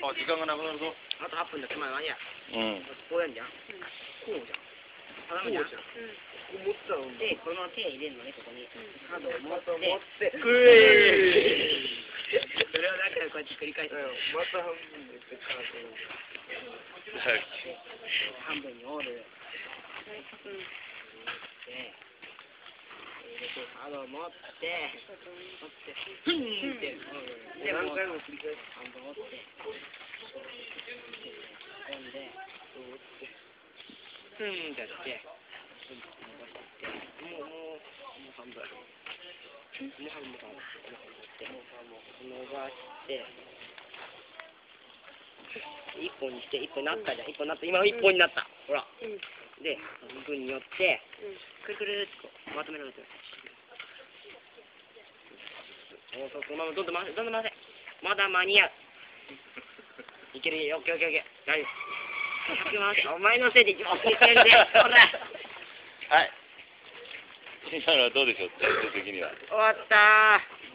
あ、時間がなくなるぞ。あと8分で手前はや。うん。こうやんじゃん。こうじゃん。頼むじゃん。思ったので、この手入れるのね、ここに。カードを持って。持ってグーそれをだからこうやって繰り返して。また半分でってカー半分に折る。で、入れて、カードを持って、持って、ふんって。で、何回も繰り返す半分折って。込んで、ふんってやって、ふんって伸ばして、もう、もう、もう半分。もう半分、もう半分。もう半分。伸ばして、一本にして、一本になったじゃん。一本になった。今一本になった。ほら。で、半分。によって、くるくるってこうまとめられてる。そうそう、そのままどんどん回せ、どんどん回せ。まだ間に合う。いけるよ、オッケーオッケーオッケー。大丈夫。100回せ。お前のせいで一番遅れてるぜ。ほら。はい。今のはどうでしょう、最終的には。終わったー。